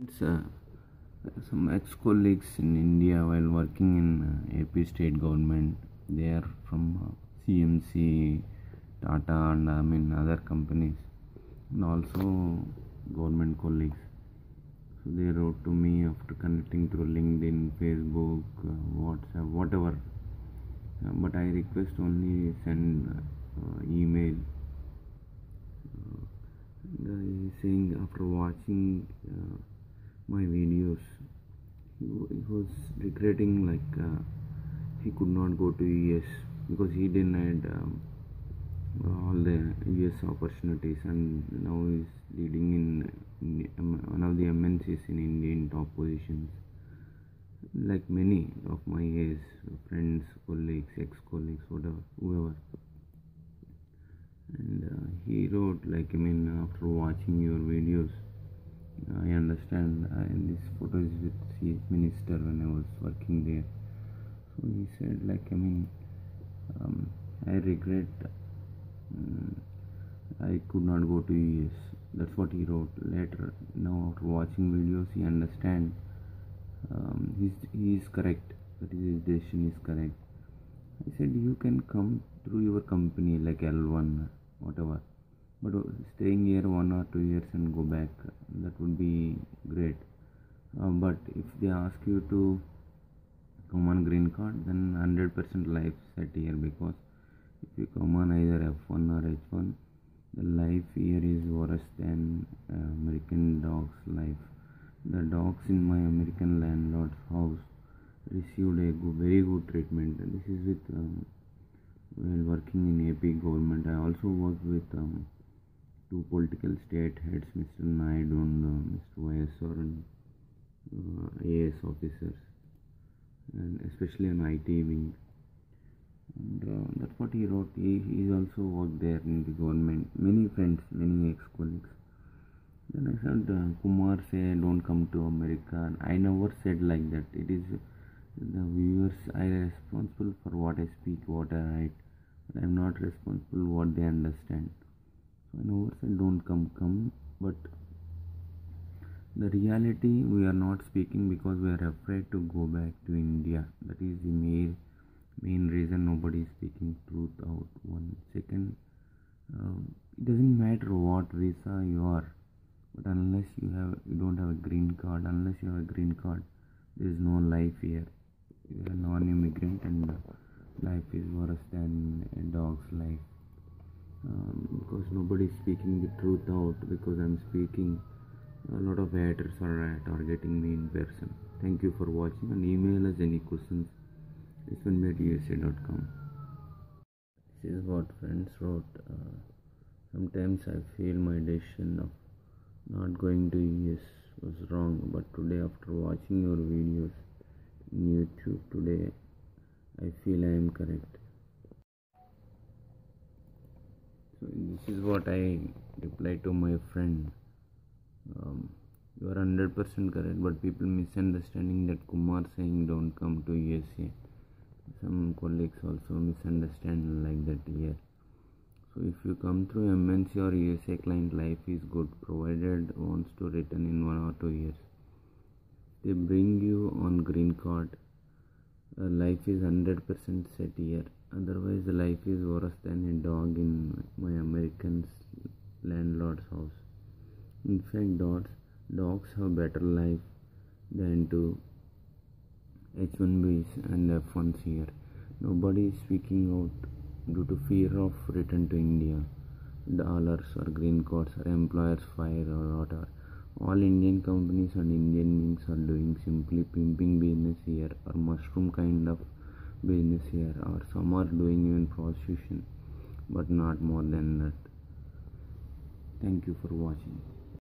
Uh, some ex-colleagues in India while working in uh, AP state government. They are from uh, CMC, Tata, and I mean other companies, and also government colleagues. So they wrote to me after connecting through LinkedIn, Facebook, uh, WhatsApp, whatever. Uh, but I request only send uh, email. Saying after watching. My videos. He, he was regretting like uh, he could not go to US because he denied um, all the US opportunities and now he's leading in, in one of the MNCs in India in top positions. Like many of my age friends colleagues ex-colleagues whatever whoever. And uh, he wrote like I mean after watching your videos uh, this photo is with his minister when I was working there. So he said like I mean um, I regret um, I could not go to US that's what he wrote later. Now after watching videos he understand um, he's, he is correct. That is his decision is correct. I said you can come through your company like L1 whatever. But staying here one or two years and go back that would be great uh, but if they ask you to come on green card then 100% life set here because if you come on either f1 or h1 the life here is worse than uh, american dog's life the dogs in my american landlord's house received a very good treatment this is with um, while working in ap government i also worked with um, two political state heads, Mr. Naidu and uh, Mr. And uh, IAS officers, and especially on IT wing. And uh, that's what he wrote. He, he also worked there in the government. Many friends, many ex-colleagues. Then I said, uh, Kumar say, don't come to America. I never said like that. It is the viewers. I am responsible for what I speak, what I write. But I am not responsible what they understand so in over said don't come come but the reality we are not speaking because we are afraid to go back to india. That is the main main reason nobody is speaking truth out. One second. Uh, it doesn't matter what visa you are but unless you have you don't have a green card unless you have a green card there is no life here. You are a non-immigrant and life is worse than a dog's life. Um, because nobody is speaking the truth out because I'm speaking a lot of haters are uh, targeting me in person. Thank you for watching. And email us any questions? This is what friends wrote uh, sometimes I feel my decision of not going to US was wrong but today after watching your videos in YouTube today I feel I am correct. So this is what i replied to my friend um, you are 100% correct but people misunderstanding that kumar saying don't come to usa some colleagues also misunderstand like that here. So if you come through mnc or usa client life is good. Provided wants to return in one or two years. They bring you on green card. Uh, life is 100% set here. Otherwise, life is worse than a dog in my American landlord's house. In fact, dogs, dogs have better life than to H1Bs and F1s here. Nobody is speaking out due to fear of return to India. Dollars or green cards or employers fire or whatever. All Indian companies and Indian beings are doing simply pimping business here or mushroom kind of business here or some are doing even prostitution but not more than that thank you for watching